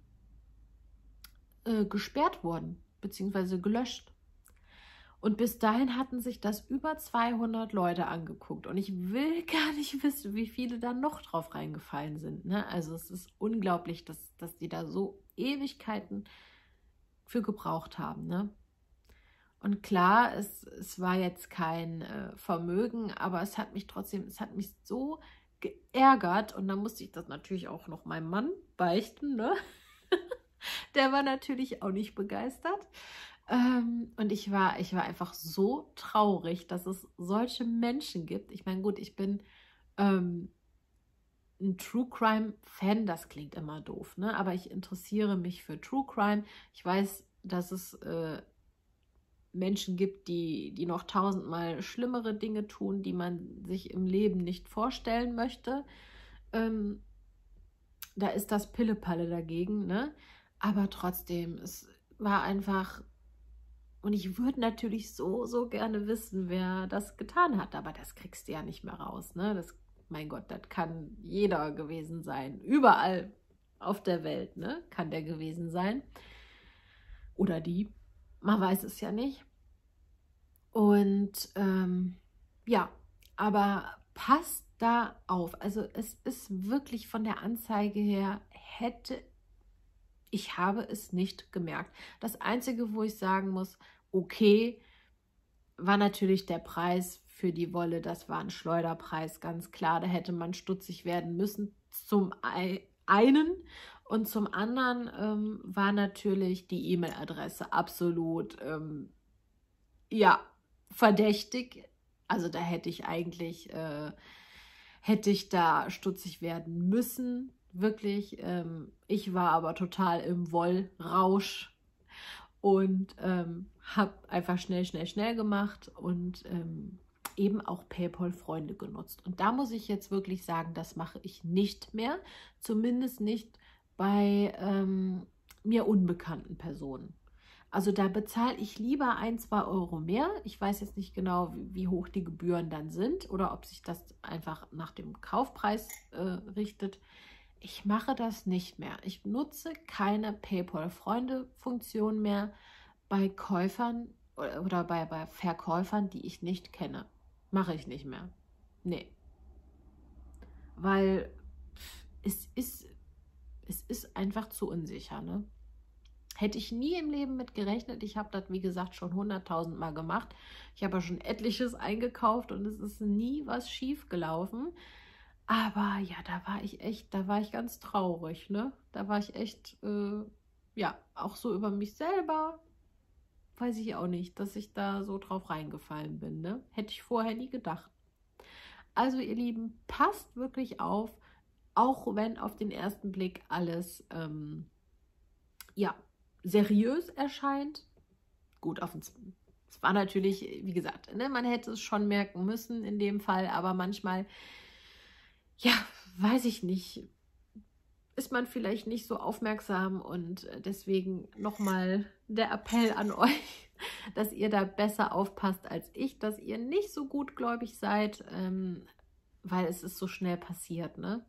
Speaker 1: äh, gesperrt worden, beziehungsweise gelöscht. Und bis dahin hatten sich das über 200 Leute angeguckt. Und ich will gar nicht wissen, wie viele da noch drauf reingefallen sind. Ne? Also es ist unglaublich, dass, dass die da so Ewigkeiten für gebraucht haben. Ne? Und klar, es, es war jetzt kein äh, Vermögen, aber es hat mich trotzdem, es hat mich so geärgert und dann musste ich das natürlich auch noch meinem Mann beichten, ne? Der war natürlich auch nicht begeistert. Ähm, und ich war, ich war einfach so traurig, dass es solche Menschen gibt. Ich meine, gut, ich bin ähm, ein True Crime Fan, das klingt immer doof, ne? Aber ich interessiere mich für True Crime. Ich weiß, dass es äh, Menschen gibt, die, die noch tausendmal schlimmere Dinge tun, die man sich im Leben nicht vorstellen möchte. Ähm, da ist das Pillepalle dagegen, ne? Aber trotzdem, es war einfach. Und ich würde natürlich so, so gerne wissen, wer das getan hat. Aber das kriegst du ja nicht mehr raus, ne? Das, mein Gott, das kann jeder gewesen sein. Überall auf der Welt, ne? Kann der gewesen sein. Oder die. Man weiß es ja nicht. Und ähm, ja, aber passt da auf. Also es ist wirklich von der Anzeige her, hätte ich habe es nicht gemerkt. Das Einzige, wo ich sagen muss, okay, war natürlich der Preis für die Wolle. Das war ein Schleuderpreis, ganz klar. Da hätte man stutzig werden müssen. Zum einen. Und zum anderen ähm, war natürlich die E-Mail-Adresse absolut, ähm, ja, verdächtig. Also da hätte ich eigentlich, äh, hätte ich da stutzig werden müssen, wirklich. Ähm, ich war aber total im Wollrausch und ähm, habe einfach schnell, schnell, schnell gemacht und ähm, eben auch PayPal-Freunde genutzt. Und da muss ich jetzt wirklich sagen, das mache ich nicht mehr, zumindest nicht bei ähm, mir unbekannten Personen. Also da bezahle ich lieber ein, zwei Euro mehr. Ich weiß jetzt nicht genau, wie, wie, hoch die Gebühren dann sind oder ob sich das einfach nach dem Kaufpreis äh, richtet. Ich mache das nicht mehr. Ich nutze keine PayPal-Freunde-Funktion mehr bei Käufern oder bei, bei Verkäufern, die ich nicht kenne. Mache ich nicht mehr. Nee. Weil es ist, es ist einfach zu unsicher, ne? Hätte ich nie im Leben mit gerechnet. Ich habe das, wie gesagt, schon hunderttausend Mal gemacht. Ich habe ja schon etliches eingekauft und es ist nie was schief gelaufen. Aber ja, da war ich echt, da war ich ganz traurig, ne? Da war ich echt, äh, ja, auch so über mich selber. Weiß ich auch nicht, dass ich da so drauf reingefallen bin, ne? Hätte ich vorher nie gedacht. Also, ihr Lieben, passt wirklich auf, auch wenn auf den ersten Blick alles, ähm, ja, seriös erscheint. Gut. Es war natürlich, wie gesagt, ne, man hätte es schon merken müssen in dem Fall, aber manchmal, ja, weiß ich nicht, ist man vielleicht nicht so aufmerksam und deswegen nochmal der Appell an euch, dass ihr da besser aufpasst als ich, dass ihr nicht so gutgläubig seid, ähm, weil es ist so schnell passiert, ne?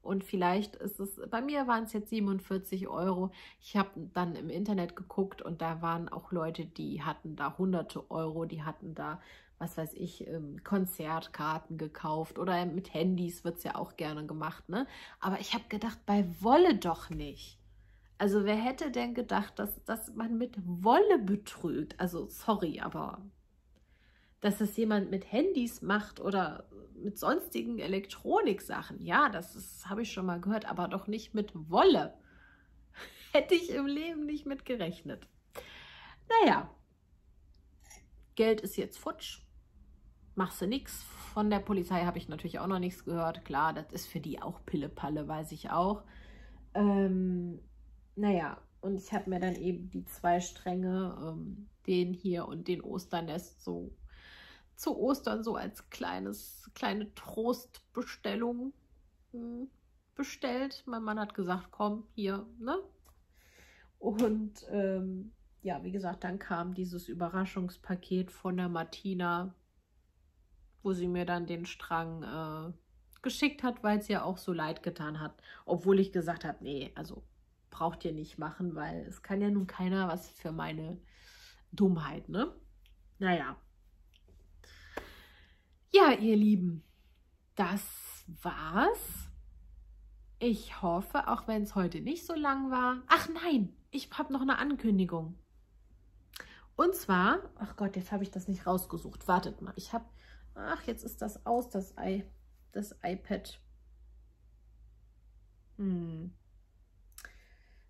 Speaker 1: Und vielleicht ist es, bei mir waren es jetzt 47 Euro. Ich habe dann im Internet geguckt und da waren auch Leute, die hatten da hunderte Euro, die hatten da, was weiß ich, ähm, Konzertkarten gekauft oder mit Handys wird es ja auch gerne gemacht. Ne? Aber ich habe gedacht, bei Wolle doch nicht. Also wer hätte denn gedacht, dass, dass man mit Wolle betrügt? Also sorry, aber dass es jemand mit Handys macht oder mit sonstigen Elektroniksachen. Ja, das habe ich schon mal gehört, aber doch nicht mit Wolle. Hätte ich im Leben nicht mit gerechnet. Naja, Geld ist jetzt futsch. Machst du nichts. Von der Polizei habe ich natürlich auch noch nichts gehört. Klar, das ist für die auch Pille-Palle, weiß ich auch. Ähm, naja, und ich habe mir dann eben die zwei Stränge, ähm, den hier und den Osternest, so zu Ostern so als kleines, kleine Trostbestellung hm, bestellt. Mein Mann hat gesagt, komm, hier, ne? Und ähm, ja, wie gesagt, dann kam dieses Überraschungspaket von der Martina, wo sie mir dann den Strang äh, geschickt hat, weil es ja auch so leid getan hat. Obwohl ich gesagt habe, nee, also braucht ihr nicht machen, weil es kann ja nun keiner was für meine Dummheit, ne? Naja, ja, ihr Lieben, das war's. Ich hoffe, auch wenn es heute nicht so lang war. Ach nein, ich habe noch eine Ankündigung. Und zwar, ach Gott, jetzt habe ich das nicht rausgesucht. Wartet mal, ich habe, ach, jetzt ist das aus, das, I, das iPad. Hm.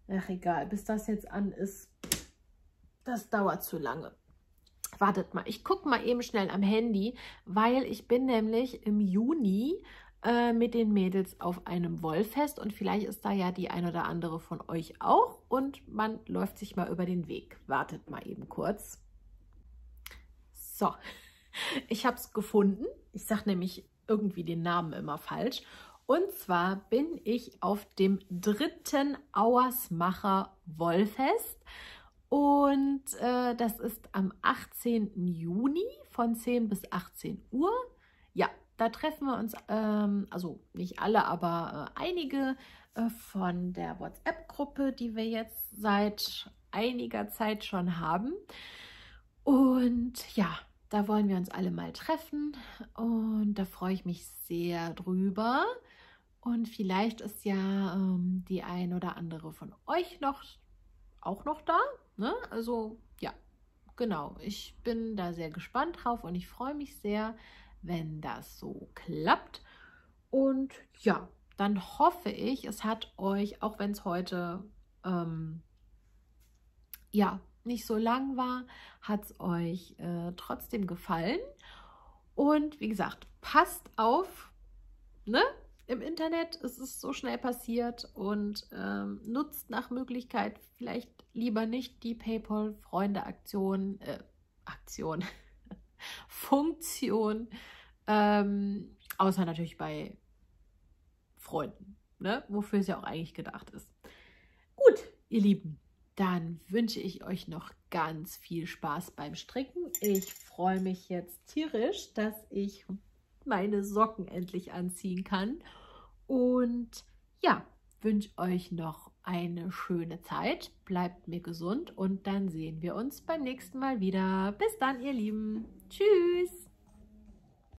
Speaker 1: Ach egal, bis das jetzt an ist, das dauert zu lange. Wartet mal, ich gucke mal eben schnell am Handy, weil ich bin nämlich im Juni äh, mit den Mädels auf einem Wollfest und vielleicht ist da ja die ein oder andere von euch auch und man läuft sich mal über den Weg. Wartet mal eben kurz. So, ich habe es gefunden. Ich sage nämlich irgendwie den Namen immer falsch. Und zwar bin ich auf dem dritten Auersmacher Wollfest. Und äh, das ist am 18. Juni von 10 bis 18 Uhr. Ja, da treffen wir uns, ähm, also nicht alle, aber äh, einige äh, von der WhatsApp-Gruppe, die wir jetzt seit einiger Zeit schon haben. Und ja, da wollen wir uns alle mal treffen und da freue ich mich sehr drüber. Und vielleicht ist ja ähm, die ein oder andere von euch noch auch noch da. Ne? Also ja, genau. Ich bin da sehr gespannt drauf und ich freue mich sehr, wenn das so klappt. Und ja, dann hoffe ich, es hat euch, auch wenn es heute ähm, ja nicht so lang war, hat es euch äh, trotzdem gefallen. Und wie gesagt, passt auf, ne? Im Internet ist es so schnell passiert und ähm, nutzt nach Möglichkeit vielleicht lieber nicht die PayPal-Freunde-Aktion, äh, Aktion, Funktion, ähm, außer natürlich bei Freunden, ne? wofür es ja auch eigentlich gedacht ist. Gut, ihr Lieben, dann wünsche ich euch noch ganz viel Spaß beim Stricken. Ich freue mich jetzt tierisch, dass ich meine Socken endlich anziehen kann. Und ja, wünsche euch noch eine schöne Zeit. Bleibt mir gesund und dann sehen wir uns beim nächsten Mal wieder. Bis dann, ihr Lieben. Tschüss.